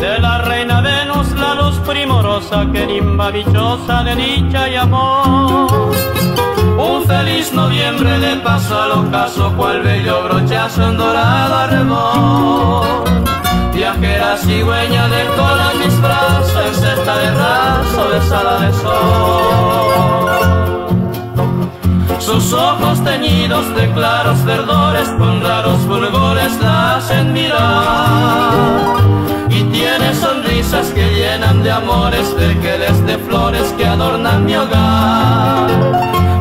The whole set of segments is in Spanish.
De la reina Venus, la luz primorosa, que nimba dichosa de dicha y amor. Un feliz noviembre le pasó al ocaso, cual bello brochazo en dorado arrebol. Viajera cigüeña de cola mis brazos, en cesta de raso de sala de sol. Sus ojos teñidos de claros verdores con raros fulgores la hacen mirar. Y tiene sonrisas que llenan de amores, que de flores que adornan mi hogar.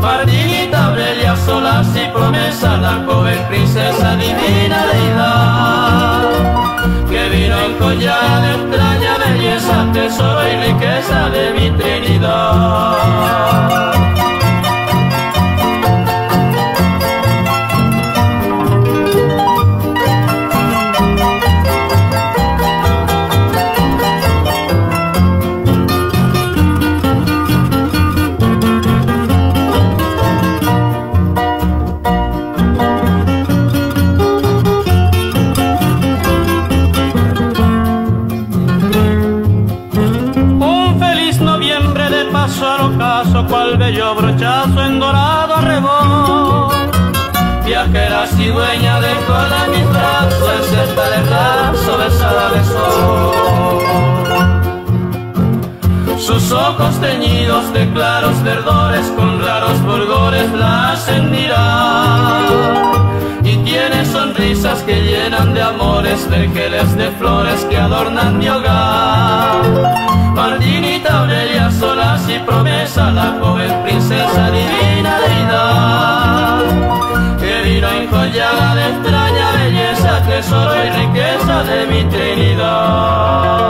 Pardita, bella, solas y promesa, la joven princesa divina deidad. Que vino encollada de extraña belleza, tesoro y riqueza de mi bello brochazo en dorado arrebol. Viajera cigüeña de cola mis brazos, en cesta de raso, besada de sol. Sus ojos teñidos de claros verdores, con raros fulgores la hacen. Y tiene sonrisas que llenan de amores, vergeles de flores que adornan mi hogar. Y promesa, la joven princesa divina deidad. Que vino enjollada de extraña belleza, tesoro y riqueza de mi Trinidad.